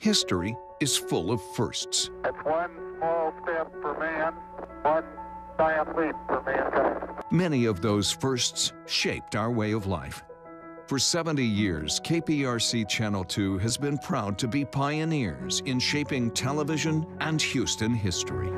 History is full of firsts. It's one small step for man, one giant leap for mankind. Many of those firsts shaped our way of life. For 70 years, KPRC Channel 2 has been proud to be pioneers in shaping television and Houston history.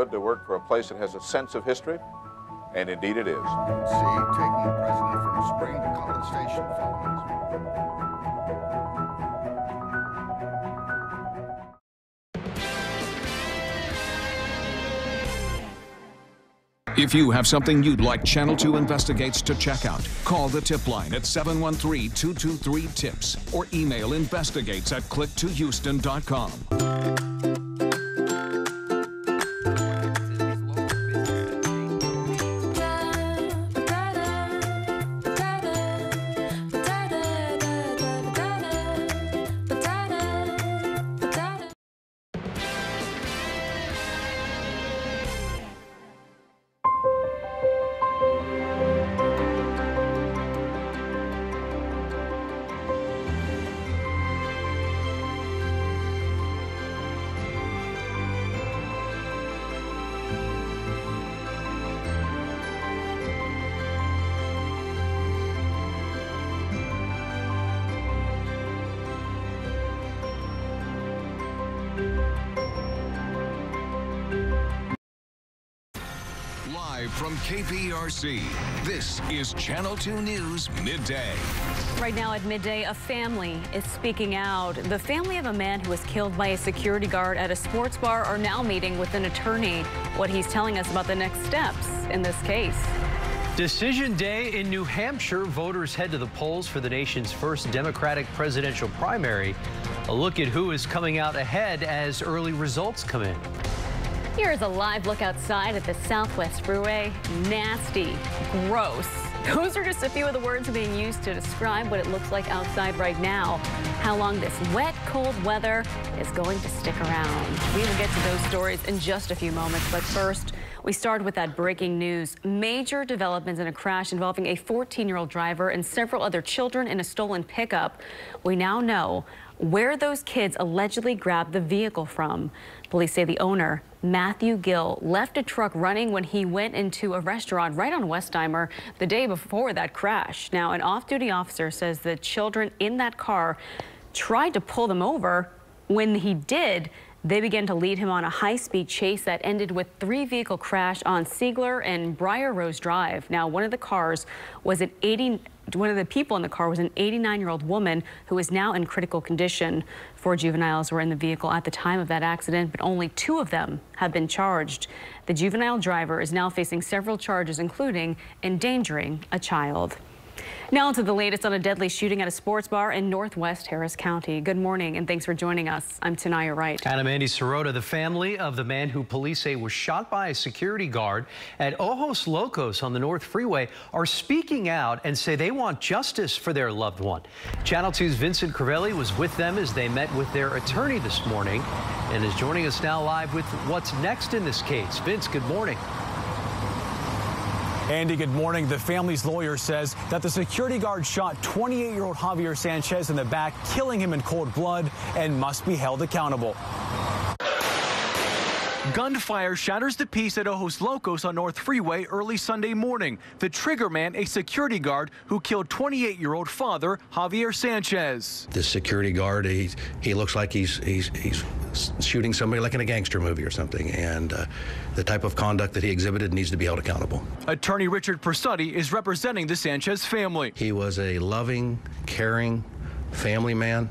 Good to work for a place that has a sense of history? And indeed it is. See, taking the president from Spring to College Station, fellas. If you have something you'd like Channel 2 Investigates to check out, call the tip line at 713-223-TIPS or email investigates at click2houston.com. from KPRC, this is Channel 2 News Midday. Right now at midday, a family is speaking out. The family of a man who was killed by a security guard at a sports bar are now meeting with an attorney. What he's telling us about the next steps in this case. Decision day in New Hampshire. Voters head to the polls for the nation's first Democratic presidential primary. A look at who is coming out ahead as early results come in. Here's a live look outside at the Southwest Freeway. Nasty, gross. Those are just a few of the words being used to describe what it looks like outside right now. How long this wet, cold weather is going to stick around. We will get to those stories in just a few moments, but first, we start with that breaking news. Major developments in a crash involving a 14-year-old driver and several other children in a stolen pickup. We now know where those kids allegedly grabbed the vehicle from. Police say the owner, Matthew Gill, left a truck running when he went into a restaurant right on Westheimer the day before that crash. Now, an off-duty officer says the children in that car tried to pull them over. When he did, they began to lead him on a high-speed chase that ended with three-vehicle crash on Siegler and Briar Rose Drive. Now, one of the cars was an 80 one of the people in the car was an 89-year-old woman who is now in critical condition. Four juveniles were in the vehicle at the time of that accident, but only two of them have been charged. The juvenile driver is now facing several charges, including endangering a child. Now to the latest on a deadly shooting at a sports bar in Northwest Harris County. Good morning and thanks for joining us. I'm Tanaya Wright. And I'm Andy Sirota. The family of the man who police say was shot by a security guard at Ojos Locos on the North Freeway are speaking out and say they want justice for their loved one. Channel 2's Vincent Crivelli was with them as they met with their attorney this morning and is joining us now live with what's next in this case. Vince, good morning. Andy, good morning. The family's lawyer says that the security guard shot 28-year-old Javier Sanchez in the back, killing him in cold blood, and must be held accountable. Gunfire shatters the peace at Ojos Locos on North Freeway early Sunday morning. The trigger man, a security guard who killed 28-year-old father Javier Sanchez. The security guard, he, he looks like he's, he's, he's shooting somebody like in a gangster movie or something. And uh, the type of conduct that he exhibited needs to be held accountable. Attorney Richard Persatti is representing the Sanchez family. He was a loving, caring family man,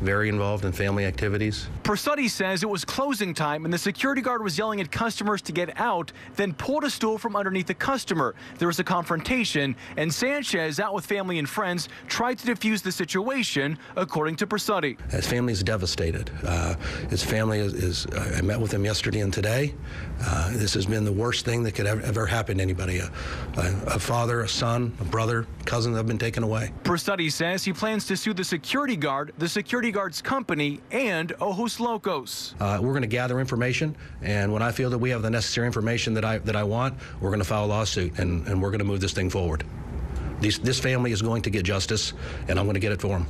very involved in family activities. Persudi says it was closing time and the security guard was yelling at customers to get out, then pulled a stool from underneath the customer. There was a confrontation, and Sanchez, out with family and friends, tried to defuse the situation, according to Persudi. His family is devastated. Uh, his family is, is, I met with him yesterday and today. Uh, this has been the worst thing that could ever, ever happen to anybody. A, a, a father, a son, a brother, cousins have been taken away. Persudi says he plans to sue the security guard, the security guard's company, and Ojos Locos. Uh, we're going to gather information, and when I feel that we have the necessary information that I that I want, we're going to file a lawsuit, and, and we're going to move this thing forward. These, this family is going to get justice, and I'm going to get it for them.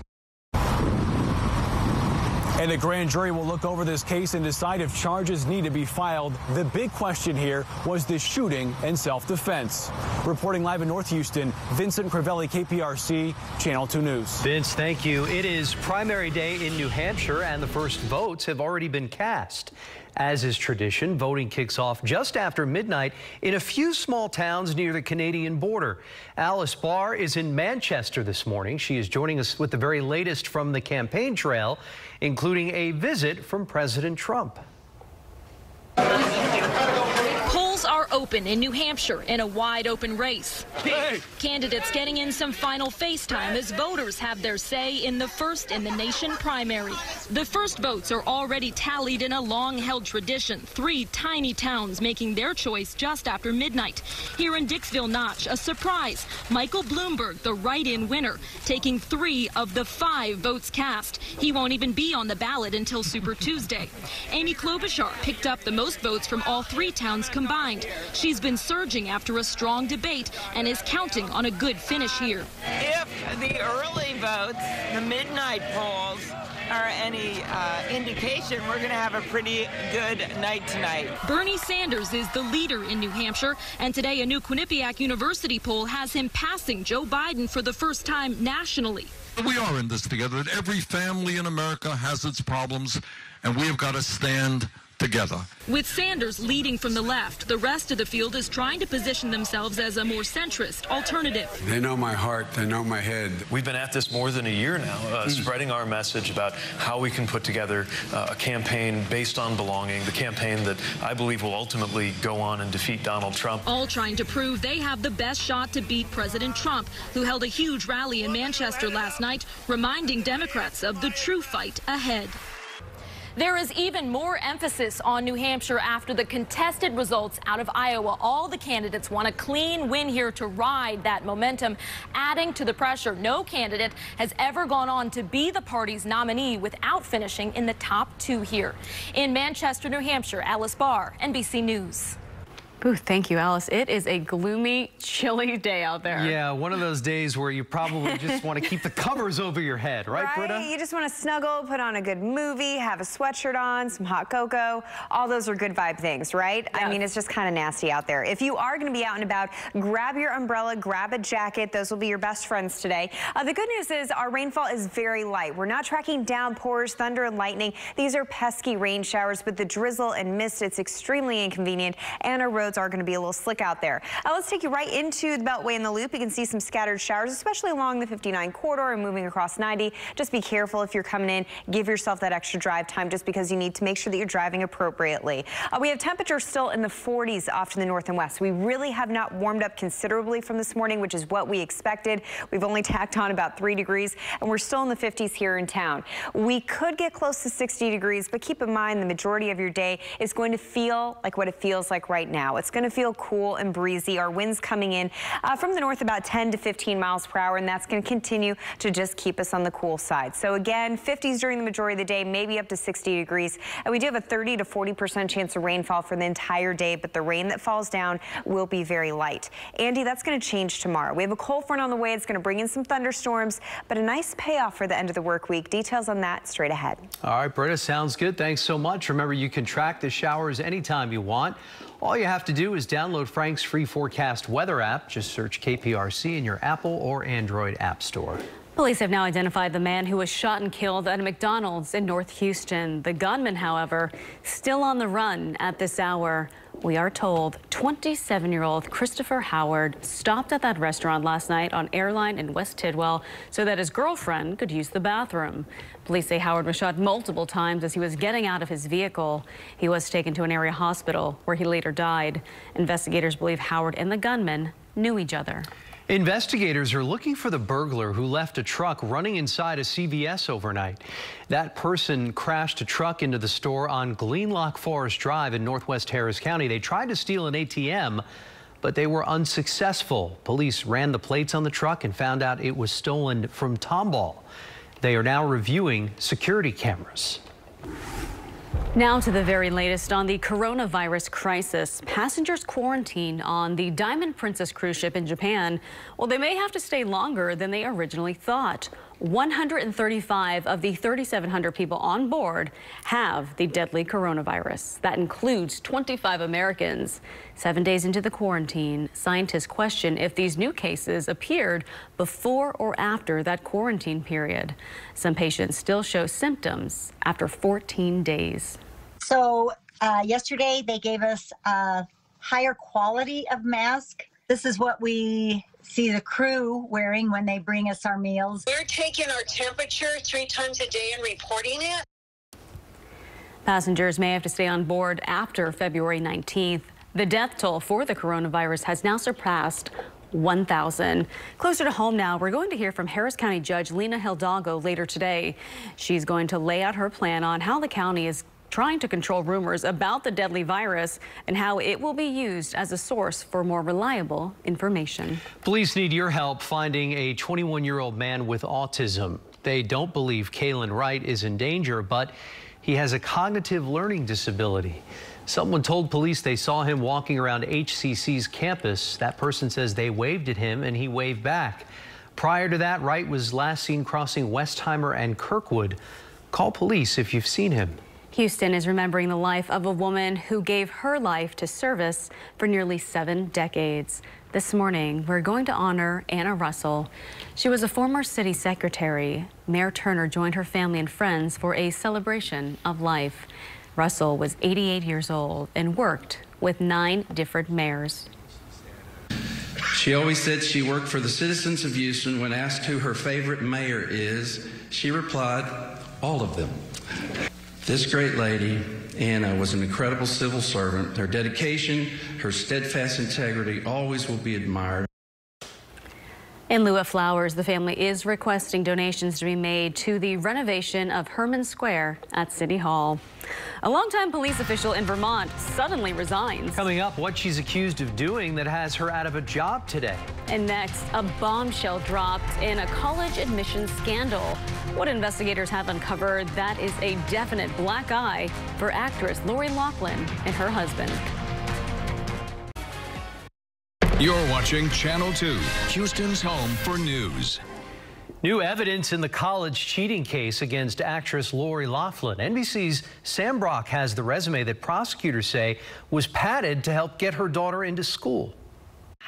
And the grand jury will look over this case and decide if charges need to be filed. The big question here was the shooting and self-defense. Reporting live in North Houston, Vincent Crivelli, KPRC, Channel 2 News. Vince, thank you. It is primary day in New Hampshire, and the first votes have already been cast. As is tradition, voting kicks off just after midnight in a few small towns near the Canadian border. Alice Barr is in Manchester this morning. She is joining us with the very latest from the campaign trail, including a visit from President Trump. Open in New Hampshire in a wide open race. Hey. Candidates getting in some final face time as voters have their say in the first in the nation primary. The first votes are already tallied in a long held tradition, three tiny towns making their choice just after midnight. Here in Dixville Notch, a surprise. Michael Bloomberg, the write in winner, taking three of the five votes cast. He won't even be on the ballot until Super Tuesday. Amy Klobuchar picked up the most votes from all three towns combined. She's been surging after a strong debate and is counting on a good finish here. If the early votes, the midnight polls, are any uh, indication, we're going to have a pretty good night tonight. Bernie Sanders is the leader in New Hampshire, and today a new Quinnipiac University poll has him passing Joe Biden for the first time nationally. We are in this together. Every family in America has its problems, and we have got to stand together. With Sanders leading from the left, the rest of the field is trying to position themselves as a more centrist alternative. They know my heart, they know my head. We've been at this more than a year now, uh, mm. spreading our message about how we can put together uh, a campaign based on belonging, the campaign that I believe will ultimately go on and defeat Donald Trump. All trying to prove they have the best shot to beat President Trump, who held a huge rally in Manchester last night, reminding Democrats of the true fight ahead. There is even more emphasis on New Hampshire after the contested results out of Iowa. All the candidates want a clean win here to ride that momentum, adding to the pressure. No candidate has ever gone on to be the party's nominee without finishing in the top two here. In Manchester, New Hampshire, Alice Barr, NBC News. Ooh, thank you, Alice. It is a gloomy, chilly day out there. Yeah, one of those days where you probably just want to keep the covers over your head, right, right? Britta? You just want to snuggle, put on a good movie, have a sweatshirt on, some hot cocoa. All those are good vibe things, right? Yes. I mean, it's just kind of nasty out there. If you are going to be out and about, grab your umbrella, grab a jacket. Those will be your best friends today. Uh, the good news is our rainfall is very light. We're not tracking downpours, thunder, and lightning. These are pesky rain showers. but the drizzle and mist, it's extremely inconvenient, and our roads are going to be a little slick out there. Uh, let's take you right into the Beltway and the Loop. You can see some scattered showers, especially along the 59 corridor and moving across 90. Just be careful if you're coming in. Give yourself that extra drive time just because you need to make sure that you're driving appropriately. Uh, we have temperatures still in the 40s off to the north and west. We really have not warmed up considerably from this morning, which is what we expected. We've only tacked on about three degrees, and we're still in the 50s here in town. We could get close to 60 degrees, but keep in mind the majority of your day is going to feel like what it feels like right now. It's going to feel cool and breezy. Our winds coming in uh, from the north about 10 to 15 miles per hour, and that's going to continue to just keep us on the cool side. So again, 50s during the majority of the day, maybe up to 60 degrees. And we do have a 30 to 40% chance of rainfall for the entire day, but the rain that falls down will be very light. Andy, that's going to change tomorrow. We have a cold front on the way. It's going to bring in some thunderstorms, but a nice payoff for the end of the work week. Details on that straight ahead. All right, Britta, sounds good. Thanks so much. Remember, you can track the showers anytime you want. All you have to do is download Frank's free forecast weather app. Just search KPRC in your Apple or Android app store. Police have now identified the man who was shot and killed at a McDonald's in North Houston. The gunman, however, still on the run at this hour. We are told 27-year-old Christopher Howard stopped at that restaurant last night on Airline in West Tidwell so that his girlfriend could use the bathroom. Police say Howard was shot multiple times as he was getting out of his vehicle. He was taken to an area hospital where he later died. Investigators believe Howard and the gunman knew each other. Investigators are looking for the burglar who left a truck running inside a CVS overnight. That person crashed a truck into the store on Greenlock Forest Drive in northwest Harris County. They tried to steal an ATM, but they were unsuccessful. Police ran the plates on the truck and found out it was stolen from Tomball. They are now reviewing security cameras. Now to the very latest on the coronavirus crisis. Passengers quarantined on the Diamond Princess cruise ship in Japan, well, they may have to stay longer than they originally thought. 135 of the 3,700 people on board have the deadly coronavirus. That includes 25 Americans. Seven days into the quarantine, scientists question if these new cases appeared before or after that quarantine period. Some patients still show symptoms after 14 days. So uh, yesterday they gave us a higher quality of mask. This is what we see the crew wearing when they bring us our meals. We're taking our temperature three times a day and reporting it. Passengers may have to stay on board after February 19th. The death toll for the coronavirus has now surpassed 1,000. Closer to home now, we're going to hear from Harris County Judge Lina Hidalgo later today. She's going to lay out her plan on how the county is trying to control rumors about the deadly virus and how it will be used as a source for more reliable information. Police need your help finding a 21-year-old man with autism. They don't believe Kalen Wright is in danger, but he has a cognitive learning disability. Someone told police they saw him walking around HCC's campus. That person says they waved at him and he waved back. Prior to that, Wright was last seen crossing Westheimer and Kirkwood. Call police if you've seen him. Houston is remembering the life of a woman who gave her life to service for nearly seven decades. This morning, we're going to honor Anna Russell. She was a former city secretary. Mayor Turner joined her family and friends for a celebration of life. Russell was 88 years old and worked with nine different mayors. She always said she worked for the citizens of Houston. When asked who her favorite mayor is, she replied, all of them. This great lady, Anna, was an incredible civil servant. Her dedication, her steadfast integrity always will be admired. In lieu of flowers, the family is requesting donations to be made to the renovation of Hermann Square at City Hall. A longtime police official in Vermont suddenly resigns. Coming up, what she's accused of doing that has her out of a job today. And next, a bombshell dropped in a college admissions scandal. What investigators have uncovered, that is a definite black eye for actress Lori Loughlin and her husband. You're watching Channel 2, Houston's home for news. New evidence in the college cheating case against actress Lori Loughlin. NBC's Sam Brock has the resume that prosecutors say was padded to help get her daughter into school.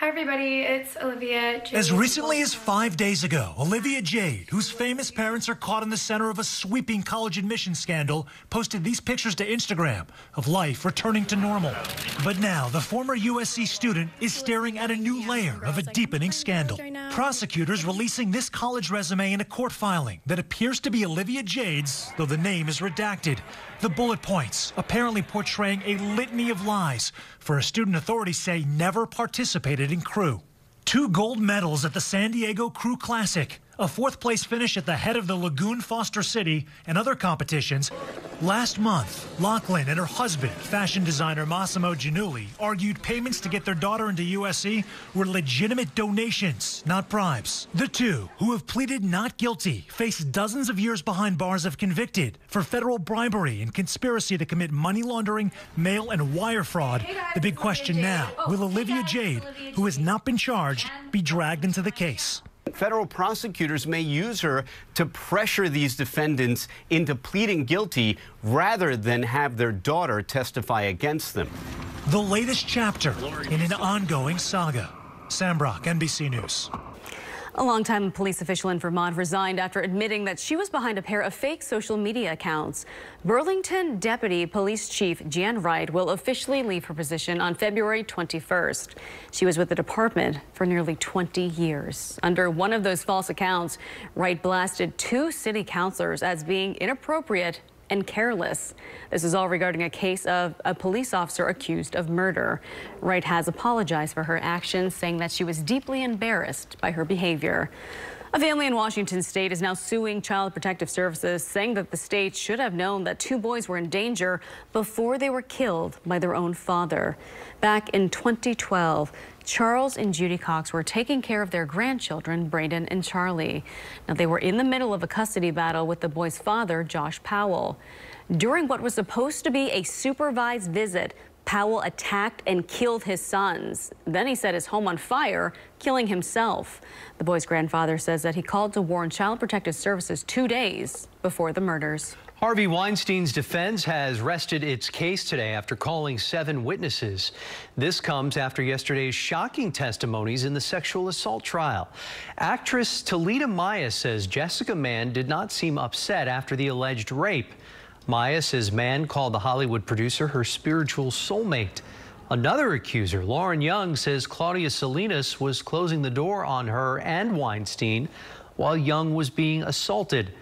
Hi, everybody. It's Olivia. Jade. As recently as five days ago, Olivia Jade, whose famous parents are caught in the center of a sweeping college admission scandal, posted these pictures to Instagram of life returning to normal. But now, the former USC student is staring at a new layer of a deepening scandal. Prosecutors releasing this college resume in a court filing that appears to be Olivia Jade's, though the name is redacted. The bullet points apparently portraying a litany of lies for a student authorities say never participated in crew. Two gold medals at the San Diego Crew Classic, a fourth place finish at the head of the Lagoon Foster City, and other competitions. Last month, Loughlin and her husband, fashion designer Mossimo Giannulli, argued payments to get their daughter into USC were legitimate donations, not bribes. The two, who have pleaded not guilty, face dozens of years behind bars if convicted for federal bribery and conspiracy to commit money laundering, mail, and wire fraud. The big question now will Olivia Jade, who has not been charged, be dragged into the case? Federal prosecutors may use her to pressure these defendants into pleading guilty rather than have their daughter testify against them. The latest chapter in an ongoing saga. Sam Brock, NBC News. A longtime police official in Vermont resigned after admitting that she was behind a pair of fake social media accounts. Burlington Deputy Police Chief Jan Wright will officially leave her position on February 21st. She was with the department for nearly 20 years. Under one of those false accounts, Wright blasted two city councilors as being inappropriate and careless. This is all regarding a case of a police officer accused of murder. Wright has apologized for her actions, saying that she was deeply embarrassed by her behavior. A family in Washington state is now suing Child Protective Services, saying that the state should have known that two boys were in danger before they were killed by their own father. Back in 2012, Charles and Judy Cox were taking care of their grandchildren, Braden and Charlie. Now, they were in the middle of a custody battle with the boy's father, Josh Powell. During what was supposed to be a supervised visit, Powell attacked and killed his sons. Then he set his home on fire, killing himself. The boy's grandfather says that he called to warn Child Protective Services two days before the murders. Harvey Weinstein's defense has rested its case today after calling seven witnesses. This comes after yesterday's shocking testimonies in the sexual assault trial. Actress Talita Maia says Jessica Mann did not seem upset after the alleged rape. Maia says Mann called the Hollywood producer her spiritual soulmate. Another accuser, Lauren Young, says Claudia Salinas was closing the door on her and Weinstein while Young was being assaulted.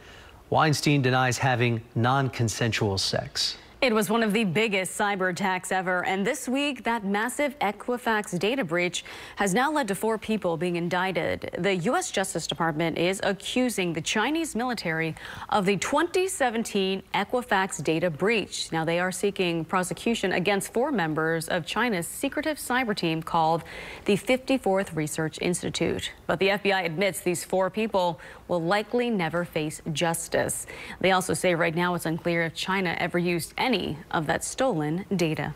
Weinstein denies having non-consensual sex. It was one of the biggest cyber attacks ever, and this week that massive Equifax data breach has now led to four people being indicted. The U.S. Justice Department is accusing the Chinese military of the 2017 Equifax data breach. Now they are seeking prosecution against four members of China's secretive cyber team called the 54th Research Institute. But the FBI admits these four people will likely never face justice. They also say right now it's unclear if China ever used any of that stolen data.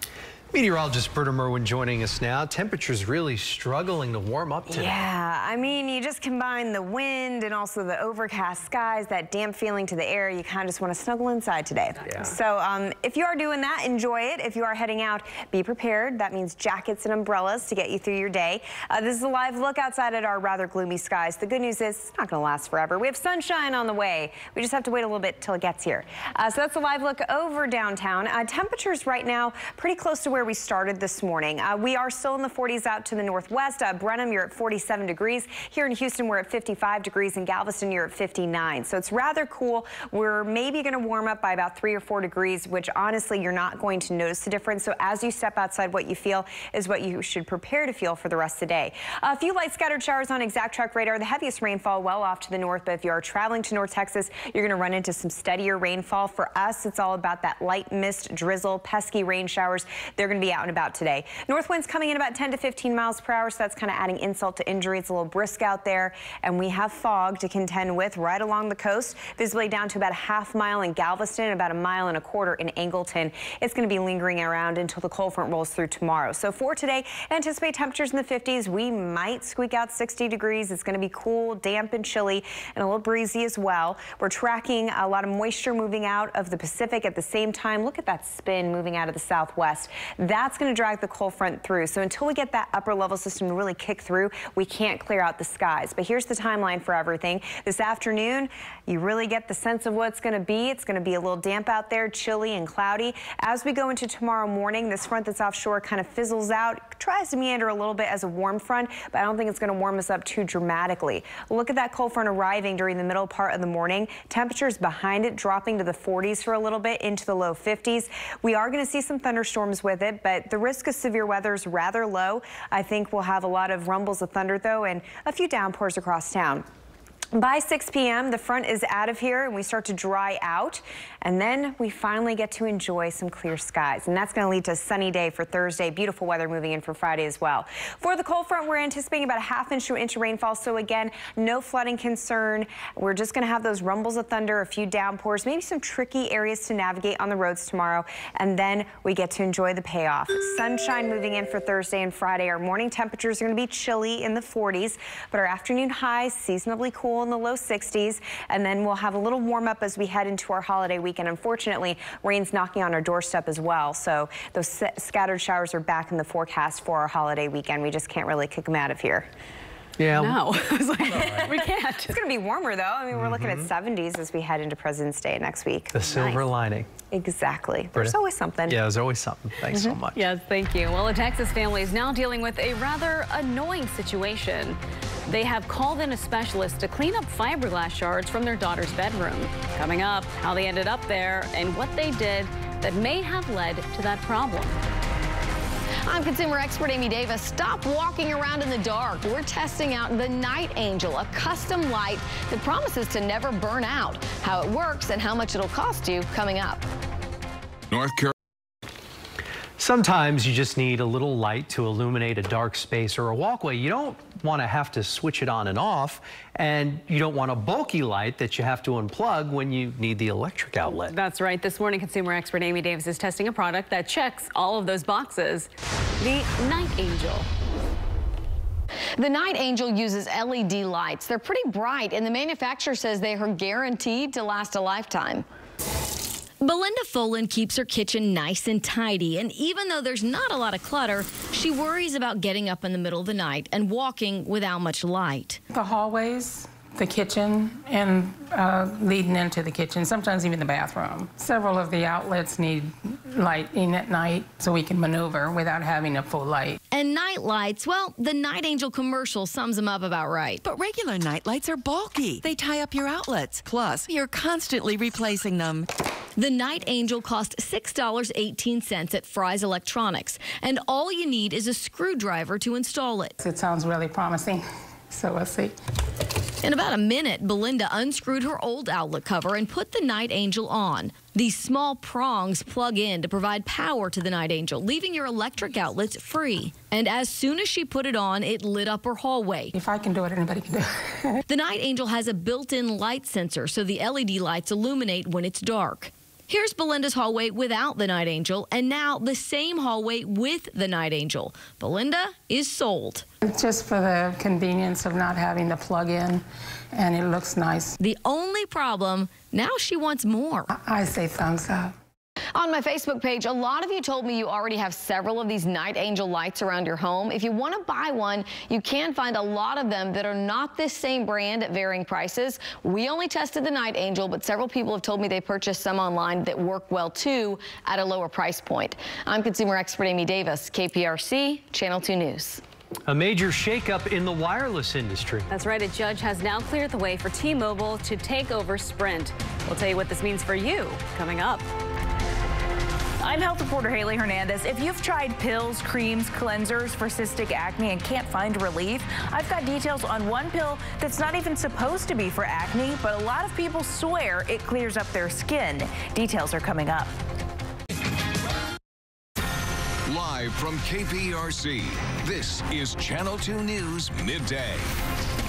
Meteorologist Britta Merwin joining us now. Temperatures really struggling to warm up today. Yeah, I mean, you just combine the wind and also the overcast skies, that damp feeling to the air. You kind of just want to snuggle inside today. Yeah. So um, if you are doing that, enjoy it. If you are heading out, be prepared. That means jackets and umbrellas to get you through your day. Uh, this is a live look outside at our rather gloomy skies. The good news is it's not going to last forever. We have sunshine on the way. We just have to wait a little bit till it gets here. Uh, so that's a live look over downtown. Uh, temperatures right now pretty close to where we started this morning. Uh, we are still in the 40s out to the northwest. Uh, Brenham, you're at 47 degrees. Here in Houston, we're at 55 degrees. In Galveston, you're at 59. So it's rather cool. We're maybe going to warm up by about three or four degrees, which honestly, you're not going to notice the difference. So as you step outside, what you feel is what you should prepare to feel for the rest of the day. a few light scattered showers on exact track radar. The heaviest rainfall well off to the north, but if you are traveling to North Texas, you're going to run into some steadier rainfall. For us, it's all about that light mist, drizzle, pesky rain showers. They're going to be out and about today. North winds coming in about 10 to 15 miles per hour, so that's kind of adding insult to injury. It's a little brisk out there, and we have fog to contend with right along the coast, visibly down to about a half mile in Galveston, about a mile and a quarter in Angleton. It's going to be lingering around until the cold front rolls through tomorrow. So for today, anticipate temperatures in the 50s. We might squeak out 60 degrees. It's going to be cool, damp, and chilly, and a little breezy as well. We're tracking a lot of moisture moving out of the Pacific at the same time. Look at that spin moving out of the southwest. That's going to drag the cold front through. So until we get that upper level system to really kick through, we can't clear out the skies. But here's the timeline for everything. This afternoon, you really get the sense of what it's going to be. It's going to be a little damp out there, chilly and cloudy. As we go into tomorrow morning, this front that's offshore kind of fizzles out, tries to meander a little bit as a warm front, but I don't think it's going to warm us up too dramatically. Look at that cold front arriving during the middle part of the morning. Temperatures behind it dropping to the 40s for a little bit into the low 50s. We are going to see some thunderstorms with it, but the risk of severe weather is rather low. I think we'll have a lot of rumbles of thunder, though, and a few downpours across town. By 6 p.m., the front is out of here and we start to dry out. And then we finally get to enjoy some clear skies. And that's going to lead to a sunny day for Thursday. Beautiful weather moving in for Friday as well. For the cold front, we're anticipating about a half inch to an inch of rainfall. So again, no flooding concern. We're just going to have those rumbles of thunder, a few downpours, maybe some tricky areas to navigate on the roads tomorrow. And then we get to enjoy the payoff. Sunshine moving in for Thursday and Friday. Our morning temperatures are going to be chilly in the 40s, but our afternoon highs seasonably cool in the low 60s. And then we'll have a little warm up as we head into our holiday weekend. And unfortunately, rain's knocking on our doorstep as well. So those scattered showers are back in the forecast for our holiday weekend. We just can't really kick them out of here. Yeah. No. I was like, we can't. It's going to be warmer, though. I mean, we're looking at 70s as we head into President's Day next week. The silver lining. Exactly. There's always something. Yeah, there's always something. Thanks so Mhm. much. Yes, thank you. Well, a Texas family is now dealing with a rather annoying situation. They have called in a specialist to clean up fiberglass shards from their daughter's bedroom. Coming up, how they ended up there and what they did that may have led to that problem. I'm consumer expert Amy Davis. Stop walking around in the dark. We're testing out the Night Angel, a custom light that promises to never burn out. How it works and how much it'll cost you coming up. North Carolina. Sometimes you just need a little light to illuminate a dark space or a walkway. You don't want to have to switch it on and off, and you don't want a bulky light that you have to unplug when you need the electric outlet. That's right. This morning, consumer expert Amy Davis is testing a product that checks all of those boxes. The Night Angel. The Night Angel uses LED lights. They're pretty bright, and the manufacturer says they are guaranteed to last a lifetime. Belinda Folan keeps her kitchen nice and tidy, and even though there's not a lot of clutter, she worries about getting up in the middle of the night and walking without much light. The hallways, the kitchen, and uh, leading into the kitchen, sometimes even the bathroom. Several of the outlets need lighting at night so we can maneuver without having a full light. And night lights, well, the Night Angel commercial sums them up about right. But regular night lights are bulky. They tie up your outlets. Plus, you're constantly replacing them. The Night Angel cost $6.18 at Fry's Electronics, and all you need is a screwdriver to install it. It sounds really promising, so we'll see. In about a minute, Belinda unscrewed her old outlet cover and put the Night Angel on. These small prongs plug in to provide power to the Night Angel, leaving your electric outlets free. And as soon as she put it on, it lit up her hallway. If I can do it, anybody can do it. The Night Angel has a built-in light sensor, so the LED lights illuminate when it's dark. Here's Belinda's hallway without the Night Angel, and now the same hallway with the Night Angel. Belinda is sold. It's just for the convenience of not having to plug in, and it looks nice. The only problem, now she wants more. I say thumbs up. On my Facebook page, a lot of you told me you already have several of these Night Angel lights around your home. If you want to buy one, you can find a lot of them that are not this same brand at varying prices. We only tested the Night Angel, but several people have told me they purchased some online that work well too at a lower price point. I'm consumer expert Amy Davis, KPRC, Channel 2 News. A major shakeup in the wireless industry. That's right. A judge has now cleared the way for T-Mobile to take over Sprint. We'll tell you what this means for you coming up. I'm health reporter Haley Hernandez. If you've tried pills, creams, cleansers for cystic acne and can't find relief, I've got details on one pill that's not even supposed to be for acne, but a lot of people swear it clears up their skin. Details are coming up. Live from KPRC, this is Channel 2 News Midday.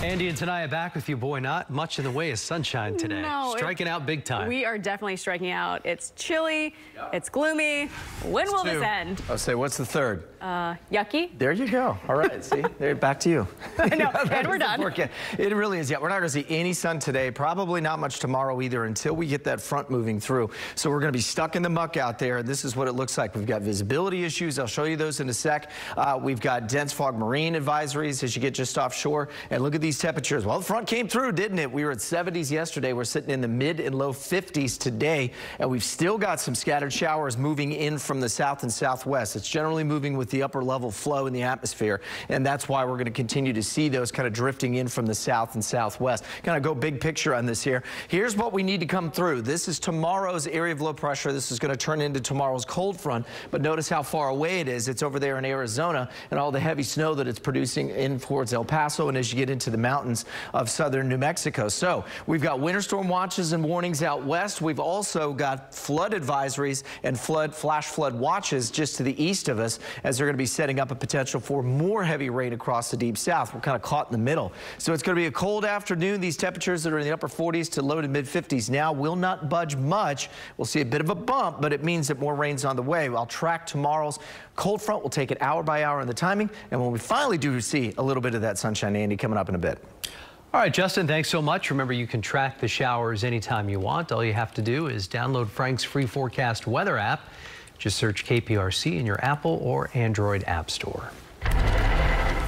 Andy and Tanaya back with you. Boy, not much in the way of sunshine today. No, Striking out big time. We are definitely striking out. It's chilly. It's gloomy. When will this end? I'll say, what's the third? Uh, yucky. There you go. All right, see, there, back to you. I know, That and we're done. It really is. Yeah, we're not going to see any sun today. Probably not much tomorrow either until we get that front moving through. So we're going to be stuck in the muck out there. And this is what it looks like. We've got visibility issues. I'll show you those in a sec. Uh, we've got dense fog marine advisories as you get just offshore. And look at these temperatures. Well, the front came through, didn't it? We were at 70s yesterday. We're sitting in the mid and low 50s today. And we've still got some scattered showers moving in from the south and southwest. It's generally moving with the upper level flow in the atmosphere. And that's why we're going to continue to see those kind of drifting in from the south and southwest. Kind of go big picture on this here. Here's what we need to come through. This is tomorrow's area of low pressure. This is going to turn into tomorrow's cold front. But notice how far away it is. It's over there in Arizona and all the heavy snow that it's producing in towards El Paso and as you get into the mountains of southern New Mexico. So we've got winter storm watches and warnings out west. We've also got flood advisories and flood flash flood watches just to the east of us as they're going to be setting up a potential for more heavy rain across the deep south. We're kind of caught in the middle. So it's going to be a cold afternoon. These temperatures that are in the upper 40s to low to mid 50s now will not budge much. We'll see a bit of a bump, but it means that more rain's on the way. I'll track tomorrow's cold front. We'll take it hour by hour in the timing. And when we finally do see a little bit of that sunshine, Andy, coming up in a bit. All right, Justin, thanks so much. Remember, you can track the showers anytime you want. All you have to do is download Frank's free forecast weather app. Just search KPRC in your Apple or Android app store.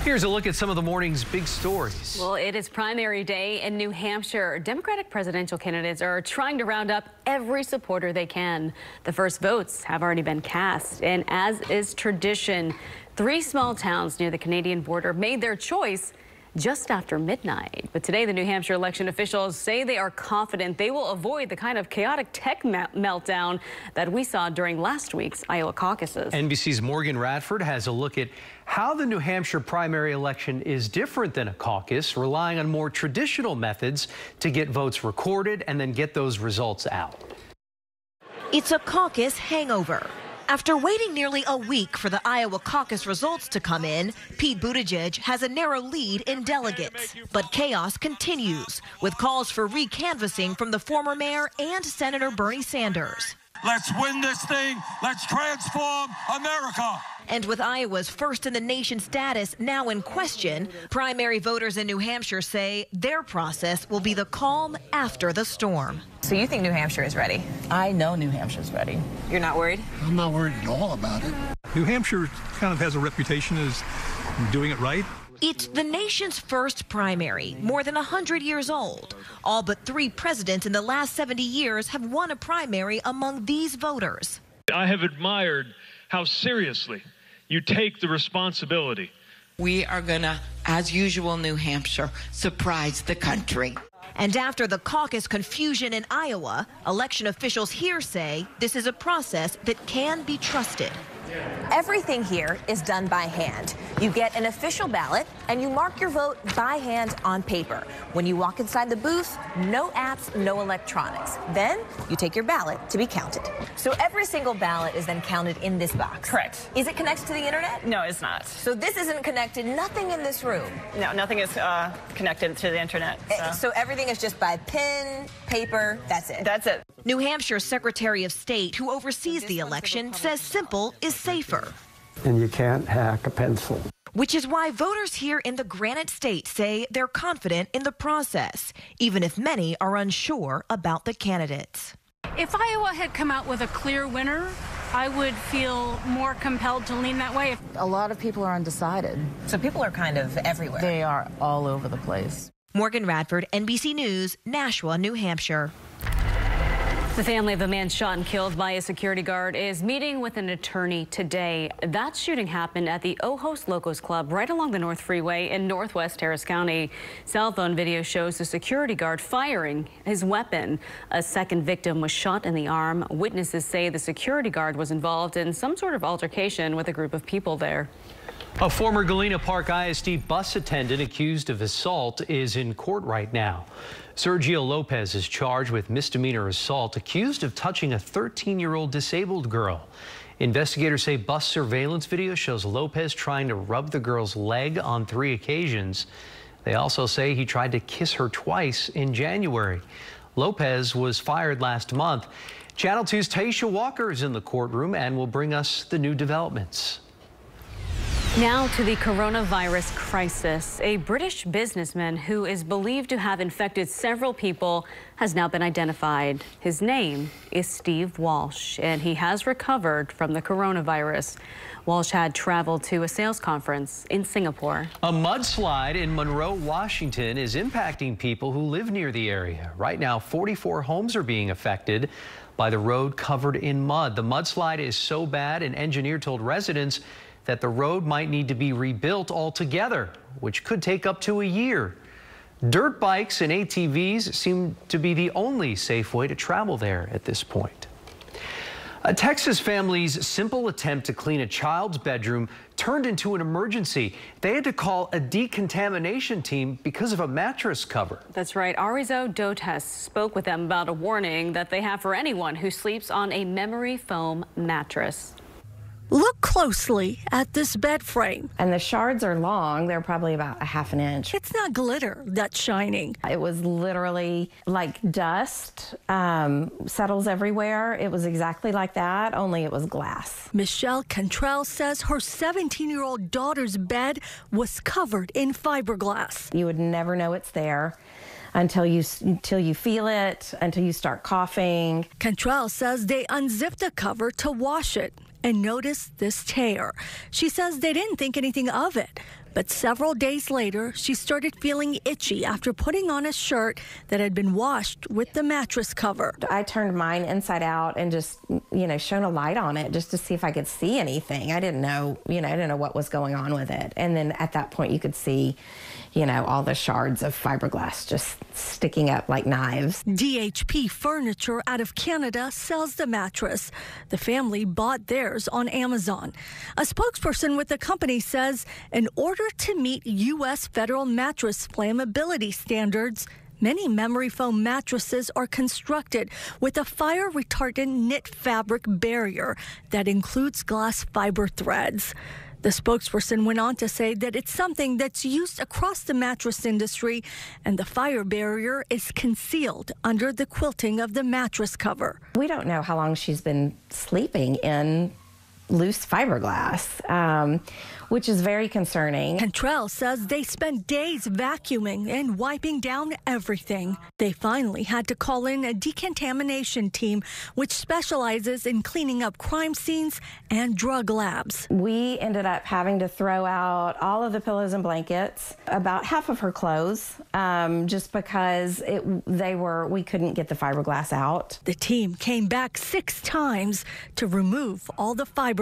Here's a look at some of the morning's big stories. Well, it is primary day in New Hampshire. Democratic presidential candidates are trying to round up every supporter they can. The first votes have already been cast, and as is tradition, three small towns near the Canadian border made their choice just after midnight. But today, the New Hampshire election officials say they are confident they will avoid the kind of chaotic tech meltdown that we saw during last week's Iowa caucuses. NBC's Morgan Radford has a look at how the New Hampshire primary election is different than a caucus, relying on more traditional methods to get votes recorded and then get those results out. It's a caucus hangover. After waiting nearly a week for the Iowa caucus results to come in, Pete Buttigieg has a narrow lead in delegates. But chaos continues, with calls for recanvassing from the former mayor and Senator Bernie Sanders. Let's win this thing. Let's transform America. And with Iowa's first in the nation status now in question, primary voters in New Hampshire say their process will be the calm after the storm. So you think New Hampshire is ready? I know New Hampshire's ready. You're not worried? I'm not worried at all about it. New Hampshire kind of has a reputation as doing it right. It's the nation's first primary, more than 100 years old. All but three presidents in the last 70 years have won a primary among these voters. I have admired how seriously you take the responsibility. We are going to, as usual, New Hampshire, surprise the country. And after the caucus confusion in Iowa, election officials here say this is a process that can be trusted. Everything here is done by hand. You get an official ballot and you mark your vote by hand on paper. When you walk inside the booth, no apps, no electronics. Then you take your ballot to be counted. So every single ballot is then counted in this box. Correct. Is it connected to the internet? No, it's not. So this isn't connected, nothing in this room? No, nothing is uh, connected to the internet. Eh, so. so everything is just by pen, paper, that's it? That's it. New Hampshire Secretary of State, who oversees the election, says simple is safer. And you can't hack a pencil. Which is why voters here in the Granite State say they're confident in the process, even if many are unsure about the candidates. If Iowa had come out with a clear winner, I would feel more compelled to lean that way. A lot of people are undecided. So people are kind of everywhere. They are all over the place. Morgan Radford, NBC News, Nashua, New Hampshire. The family of the man shot and killed by a security guard is meeting with an attorney today. That shooting happened at the Ojos Locos Club right along the North Freeway in northwest Harris County. Cell phone video shows the security guard firing his weapon. A second victim was shot in the arm. Witnesses say the security guard was involved in some sort of altercation with a group of people there. A former Galena Park ISD bus attendant accused of assault is in court right now. Sergio Lopez is charged with misdemeanor assault, accused of touching a 13-year-old disabled girl. Investigators say bus surveillance video shows Lopez trying to rub the girl's leg on three occasions. They also say he tried to kiss her twice in January. Lopez was fired last month. Channel 2's Taisha Walker is in the courtroom and will bring us the new developments. Now to the coronavirus crisis. A British businessman who is believed to have infected several people has now been identified. His name is Steve Walsh, and he has recovered from the coronavirus. Walsh had traveled to a sales conference in Singapore. A mudslide in Monroe, Washington is impacting people who live near the area. Right now, 44 homes are being affected by the road covered in mud. The mudslide is so bad, an engineer told residents that the road might need to be rebuilt altogether, which could take up to a year. Dirt bikes and ATVs seem to be the only safe way to travel there at this point. A Texas family's simple attempt to clean a child's bedroom turned into an emergency. They had to call a decontamination team because of a mattress cover. That's right. Arizo Dotes spoke with them about a warning that they have for anyone who sleeps on a memory foam mattress. Look closely at this bed frame. And the shards are long. They're probably about a half an inch. It's not glitter that's shining. It was literally like dust, um, settles everywhere. It was exactly like that, only it was glass. Michelle Cantrell says her 17 year old daughter's bed was covered in fiberglass. You would never know it's there until you until you feel it, until you start coughing. Cantrell says they unzipped the cover to wash it and noticed this tear. She says they didn't think anything of it. But several days later, she started feeling itchy after putting on a shirt that had been washed with the mattress cover. I turned mine inside out and just, you know, shone a light on it just to see if I could see anything. I didn't know, you know, I didn't know what was going on with it. And then at that point, you could see, you know, all the shards of fiberglass just sticking up like knives. DHP Furniture out of Canada sells the mattress. The family bought theirs on Amazon. A spokesperson with the company says in order to meet U.S. federal mattress flammability standards, Many memory foam mattresses are constructed with a fire retardant knit fabric barrier that includes glass fiber threads. The spokesperson went on to say that it's something that's used across the mattress industry, and the fire barrier is concealed under the quilting of the mattress cover. We don't know how long she's been sleeping in loose fiberglass, um, which is very concerning. Cantrell says they spent days vacuuming and wiping down everything. They finally had to call in a decontamination team, which specializes in cleaning up crime scenes and drug labs. We ended up having to throw out all of the pillows and blankets, about half of her clothes, um, just because it, they were we couldn't get the fiberglass out. The team came back six times to remove all the fiberglass.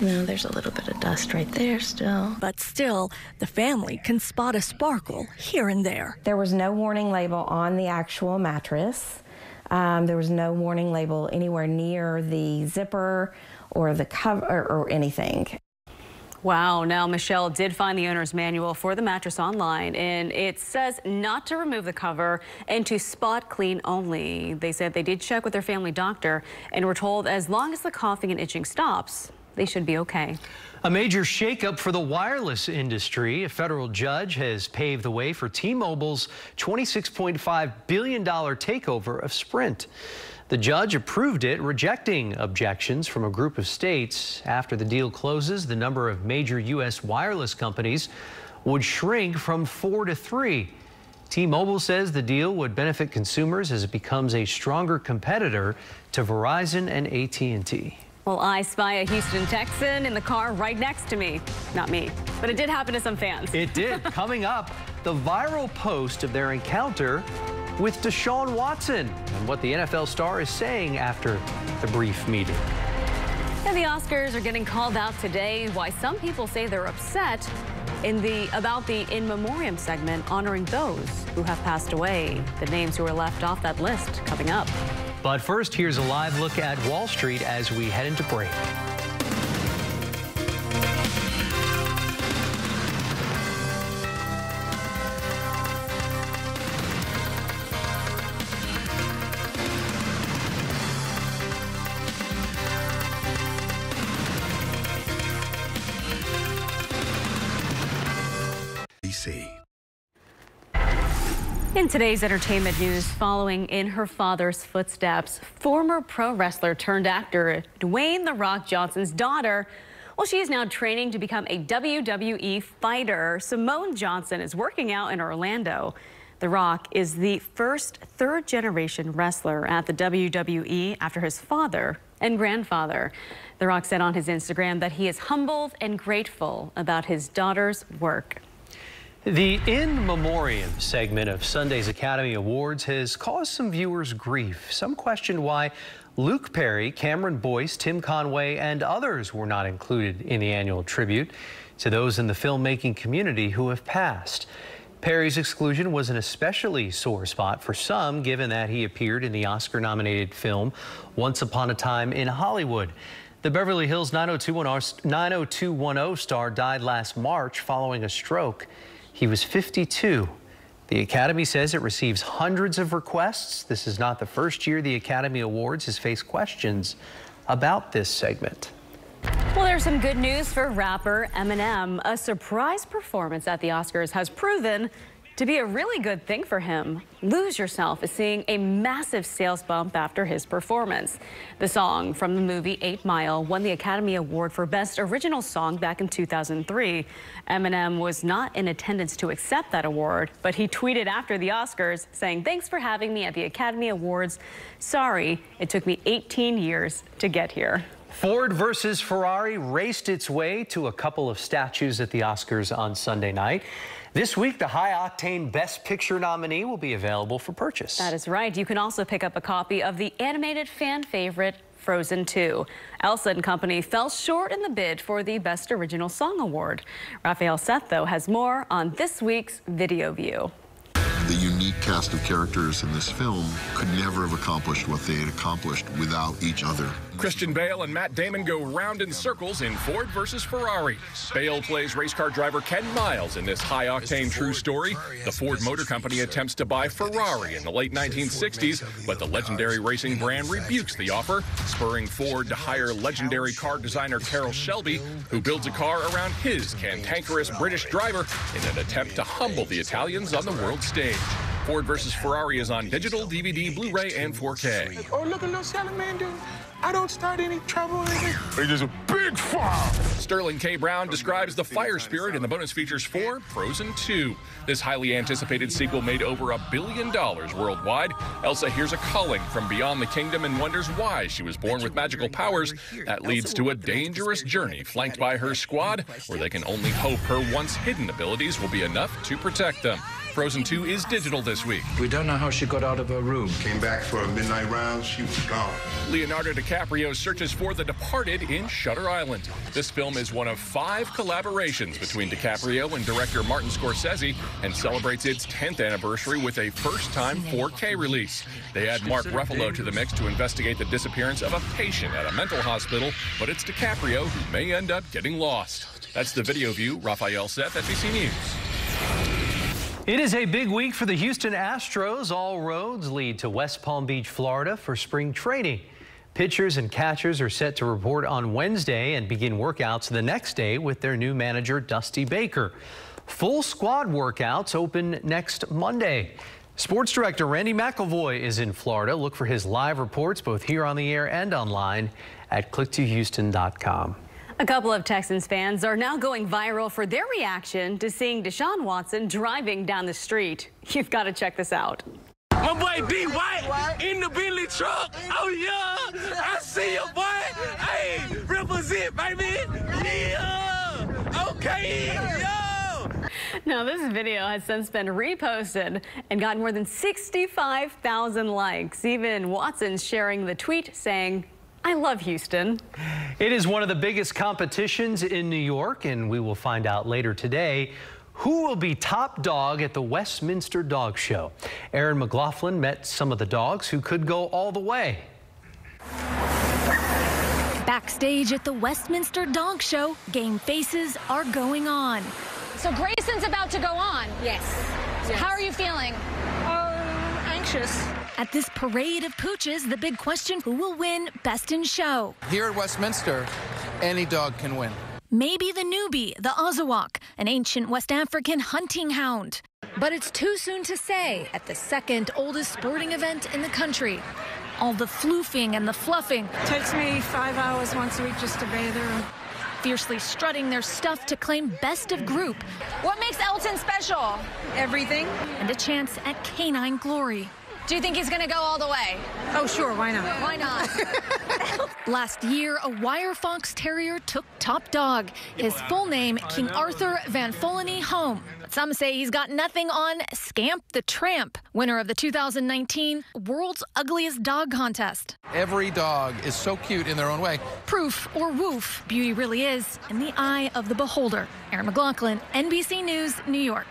No, there's a little bit of dust right there still. But still, the family can spot a sparkle here and there. There was no warning label on the actual mattress. Um, there was no warning label anywhere near the zipper or the cover or, or anything. Wow. Now, Michelle did find the owner's manual for the mattress online, and it says not to remove the cover and to spot clean only. They said they did check with their family doctor and were told as long as the coughing and itching stops, they should be okay. A major shakeup for the wireless industry. A federal judge has paved the way for T-Mobile's $26.5 billion takeover of Sprint. The judge approved it, rejecting objections from a group of states. After the deal closes, the number of major U.S. wireless companies would shrink from four to three. T-Mobile says the deal would benefit consumers as it becomes a stronger competitor to Verizon and AT&T. Well, I spy a Houston Texan in the car right next to me. Not me, but it did happen to some fans. It did. Coming up, the viral post of their encounter with Deshaun Watson and what the NFL star is saying after the brief meeting. And the Oscars are getting called out today. Why some people say they're upset in the about the in memoriam segment honoring those who have passed away. The names who were left off that list coming up. But first, here's a live look at Wall Street as we head into break. Today's entertainment news, following in her father's footsteps, former pro wrestler turned actor Dwayne The Rock Johnson's daughter well, she is now training to become a WWE fighter. Simone Johnson is working out in Orlando. The Rock is the first third generation wrestler at the WWE after his father and grandfather. The Rock said on his Instagram that he is humbled and grateful about his daughter's work. The In Memoriam segment of Sunday's Academy Awards has caused some viewers grief. Some questioned why Luke Perry, Cameron Boyce, Tim Conway, and others were not included in the annual tribute to those in the filmmaking community who have passed. Perry's exclusion was an especially sore spot for some, given that he appeared in the Oscar-nominated film Once Upon a Time in Hollywood. The Beverly Hills 90210 star died last March following a stroke. He was 52. The Academy says it receives hundreds of requests. This is not the first year the Academy Awards has faced questions about this segment. Well, there's some good news for rapper Eminem. A surprise performance at the Oscars has proven to be a really good thing for him. Lose Yourself is seeing a massive sales bump after his performance. The song from the movie 8 Mile won the Academy Award for Best Original Song back in 2003. Eminem was not in attendance to accept that award, but he tweeted after the Oscars saying, thanks for having me at the Academy Awards. Sorry, it took me 18 years to get here. Ford versus Ferrari raced its way to a couple of statues at the Oscars on Sunday night. This week, the high octane Best Picture nominee will be available for purchase. That is right. You can also pick up a copy of the animated fan favorite Frozen 2. Elsa and Company fell short in the bid for the Best Original Song Award. Raphael Seth, though, has more on this week's Video View the unique cast of characters in this film could never have accomplished what they had accomplished without each other. Christian Bale and Matt Damon go round in circles in Ford versus Ferrari. Bale plays race car driver Ken Miles in this high octane true story. The Ford Motor Company attempts to buy Ferrari in the late 1960s, but the legendary racing brand rebukes the offer, spurring Ford to hire legendary car designer Carroll Shelby, who builds a car around his cantankerous British driver in an attempt to humble the Italians on the world stage. Ford versus Ferrari is on digital, DVD, Blu-ray, and 4K. Oh, look at little salamander. I don't start any trouble. He's just a big fire. Sterling K. Brown describes the fire spirit in the bonus features for Frozen 2. This highly anticipated sequel made over a billion dollars worldwide. Elsa hears a calling from beyond the kingdom and wonders why she was born with magical powers. That leads to a dangerous journey flanked by her squad, where they can only hope her once hidden abilities will be enough to protect them. Frozen 2 is digital this week. We don't know how she got out of her room. Came back for a midnight round, she was gone. Leonardo DiCaprio searches for the departed in Shutter Island. This film is one of five collaborations between DiCaprio and director Martin Scorsese and celebrates its 10th anniversary with a first-time 4K release. They add Mark Ruffalo to the mix to investigate the disappearance of a patient at a mental hospital, but it's DiCaprio who may end up getting lost. That's the video view. Raphael Seth, NBC News. It is a big week for the Houston Astros. All roads lead to West Palm Beach, Florida for spring training. Pitchers and catchers are set to report on Wednesday and begin workouts the next day with their new manager, Dusty Baker. Full squad workouts open next Monday. Sports director Randy McIlvoy is in Florida. Look for his live reports both here on the air and online at click2houston.com. A couple of Texans fans are now going viral for their reaction to seeing Deshaun Watson driving down the street. You've got to check this out. My boy D White in the Bentley truck. Oh yeah, I see you, boy. Hey, represent, baby. Yeah. Okay. Yo. Now, this video has since been reposted and got more than 65,000 likes. Even Watson sharing the tweet saying, I love Houston. It is one of the biggest competitions in New York, and we will find out later today who will be top dog at the Westminster Dog Show. Erin McLaughlin met some of the dogs who could go all the way. Backstage at the Westminster Dog Show, game faces are going on. So Grayson's about to go on. Yes. yes. How are you feeling? Uh, anxious. At this parade of pooches, the big question, who will win Best in Show? Here at Westminster, any dog can win. Maybe the newbie, the Azawakh, an ancient West African hunting hound. But it's too soon to say at the second oldest sporting event in the country. All the floofing and the fluffing. It takes me five hours once a week just to bathe her. Fiercely strutting their stuff to claim best of group. What makes Elton special? Everything. And a chance at canine glory. Do you think he's going to go all the way? Oh, sure. Why not? Why not? Last year, a wire fox terrier took top dog. His full name, King Arthur Van Foliny Home. But some say he's got nothing on Scamp the Tramp, winner of the 2019 World's Ugliest Dog Contest. Every dog is so cute in their own way. Proof or woof, beauty really is in the eye of the beholder. Erin McLaughlin, NBC News, New York.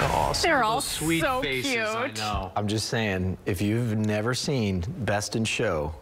Oh, They're all sweet so faces, cute. I know. I'm just saying, if you've never seen Best in Show,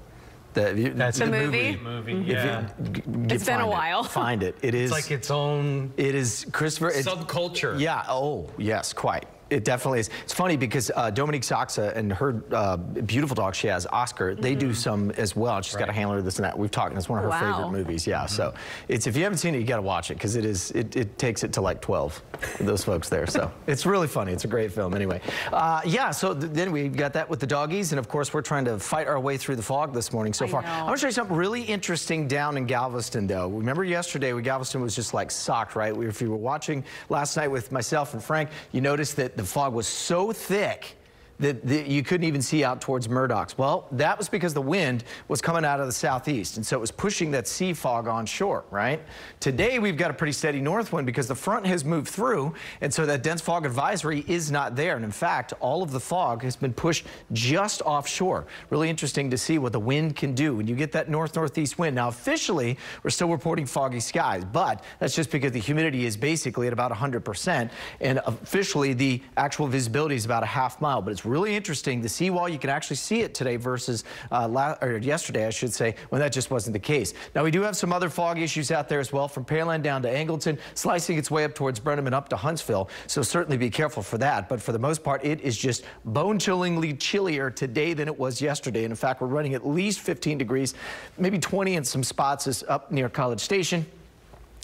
that you, That's The a movie? movie. Mm-hmm. if Yeah. you- g- g- It's been a find it. while. Find it. It is It's like its own It is Christopher. It's, subculture. Yeah. Oh, yes, quite. It definitely is. It's funny because uh, Dominique Sachse and her uh, beautiful dog she has, Oscar, they do some as well. She's got a handler, this and that. We've talked, and it's one of her Wow. favorite movies. Yeah. So it's if you haven't seen it, you got to watch it because it is it, it takes it to like 12. Those folks there. So it's really funny. It's a great film. Anyway, uh, yeah. So th- then we got that with the doggies, and of course we're trying to fight our way through the fog this morning so I far. know. I want to show you something really interesting down in Galveston, though. Remember yesterday, we Galveston was just like socked, right? We, if you were watching last night with myself and Frank, you noticed that the fog was so thick that, that you couldn't even see out towards Murdoch's. Well, that was because the wind was coming out of the southeast, and so it was pushing that sea fog on shore, right? Today, we've got a pretty steady north wind because the front has moved through, and so that dense fog advisory is not there. And in fact, all of the fog has been pushed just offshore. Really interesting to see what the wind can do when you get that north-northeast wind. Now, officially, we're still reporting foggy skies, but that's just because the humidity is basically at about 100%, and officially the actual visibility is about a half mile. But it's really interesting The seawall, you can actually see it today versus uh, or yesterday, I should say, when that just wasn't the case. Now, we do have some other fog issues out there as well, from Pearland down to Angleton, slicing its way up towards Brenham and up to Huntsville. So certainly be careful for that. But for the most part, it is just bone-chillingly chillier today than it was yesterday. And in fact, we're running at least 15 degrees, maybe 20 in some spots is up near College Station.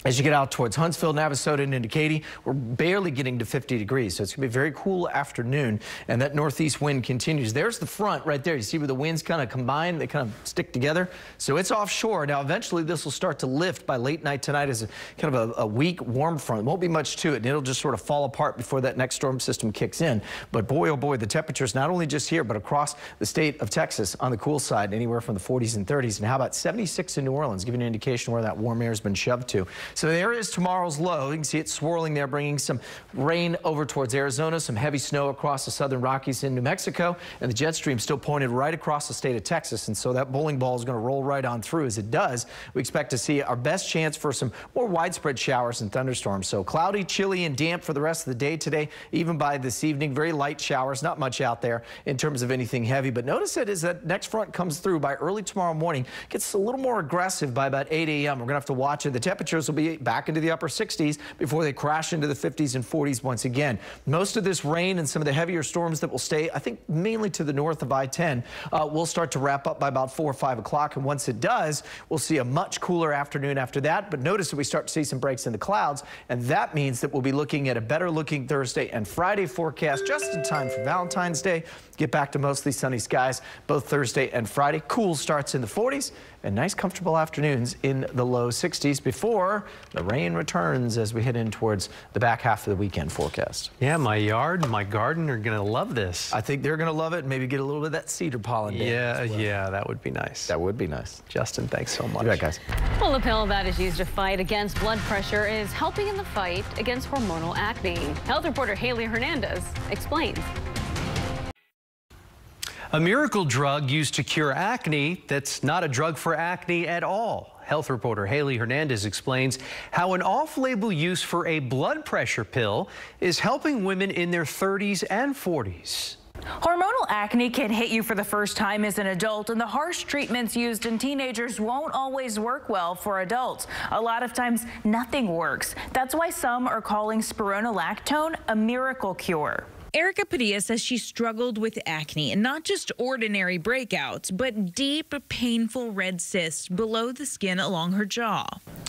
As you get out towards Huntsville, Navasota, and into Katy, we're barely getting to 50 degrees. So it's going to be a very cool afternoon. And that northeast wind continues. There's the front right there. You see where the winds kind of combine? They kind of stick together. So it's offshore. Now, eventually, this will start to lift by late night tonight as a kind of a, a weak warm front. Won't be much to it. And it'll just sort of fall apart before that next storm system kicks in. But boy, oh boy, the temperatures not only just here, but across the state of Texas on the cool side, anywhere from the 40s and 30s. And how about 76 in New Orleans, giving an indication where that warm air has been shoved to. So there is tomorrow's low. You can see it swirling there, bringing some rain over towards Arizona, some heavy snow across the southern Rockies in New Mexico, and the jet stream still pointed right across the state of Texas. And so that bowling ball is going to roll right on through. As it does, we expect to see our best chance for some more widespread showers and thunderstorms. So cloudy, chilly, and damp for the rest of the day today, even by this evening. Very light showers, not much out there in terms of anything heavy. But notice it is that next front comes through by early tomorrow morning, gets a little more aggressive by about 8 a.m. We're going to have to watch it. The temperatures will be back into the upper 60s before they crash into the 50s and 40s once again. Most of this rain and some of the heavier storms that will stay, I think mainly to the north of I-10, uh, will start to wrap up by about 4 or 5 o'clock. And once it does, we'll see a much cooler afternoon after that. But notice that we start to see some breaks in the clouds. And that means that we'll be looking at a better looking Thursday and Friday forecast just in time for Valentine's Day. Get back to mostly sunny skies both Thursday and Friday. Cool starts in the 40s and nice comfortable afternoons in the low 60s before the rain returns as we head in towards the back half of the weekend forecast. Yeah, my yard and my garden are going to love this. I think they're going to love it. Maybe get a little bit of that cedar pollen. Yeah, well. yeah, that would be nice. That would be nice. Justin, thanks so much. You bet, guys. Well, the pill that is used to fight against blood pressure is helping in the fight against hormonal acne. Health reporter Haley Hernandez explains. A miracle drug used to cure acne that's not a drug for acne at all. Health reporter Haley Hernandez explains how an off-label use for a blood pressure pill is helping women in their 30s and 40s. Hormonal acne can hit you for the first time as an adult, and the harsh treatments used in teenagers won't always work well for adults. A lot of times, nothing works. That's why some are calling spironolactone a miracle cure. Erica Padilla says she struggled with acne and not just ordinary breakouts, but deep, painful red cysts below the skin along her jaw.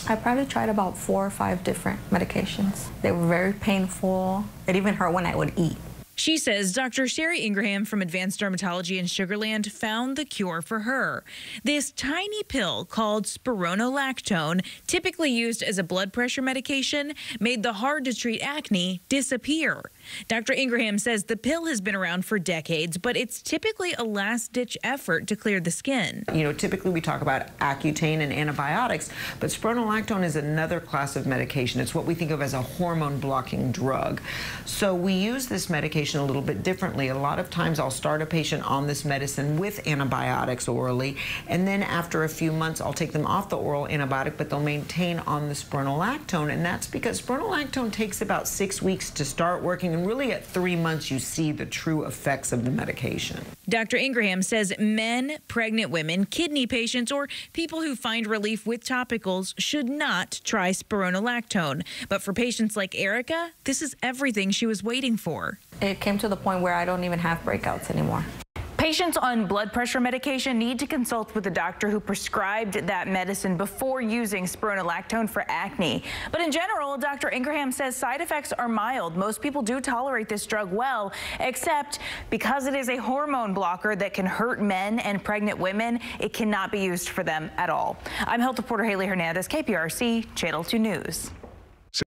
I probably tried about four or five different medications. They were very painful. It even hurt when I would eat. She says Dr. Sherry Ingraham from Advanced Dermatology in Sugarland found the cure for her. This tiny pill called spironolactone, typically used as a blood pressure medication, made the hard to treat acne disappear. Dr. Ingraham says the pill has been around for decades, but it's typically a last ditch effort to clear the skin. You know, typically we talk about Accutane and antibiotics, but spironolactone is another class of medication. It's what we think of as a hormone blocking drug. So we use this medication a little bit differently. A lot of times I'll start a patient on this medicine with antibiotics orally, and then after a few months I'll take them off the oral antibiotic, but they'll maintain on the spironolactone, and that's because spironolactone takes about six weeks to start working and really at three months, you see the true effects of the medication. Dr. Ingraham says men, pregnant women, kidney patients, or people who find relief with topicals should not try spironolactone. But for patients like Erica, this is everything she was waiting for. It came to the point where I don't even have breakouts anymore. Patients on blood pressure medication need to consult with the doctor who prescribed that medicine before using spironolactone for acne. But in general, Dr. Ingraham says side effects are mild. Most people do tolerate this drug well, except because it is a hormone blocker that can hurt men and pregnant women, it cannot be used for them at all. I'm health reporter Haley Hernandez, KPRC Channel 2 News.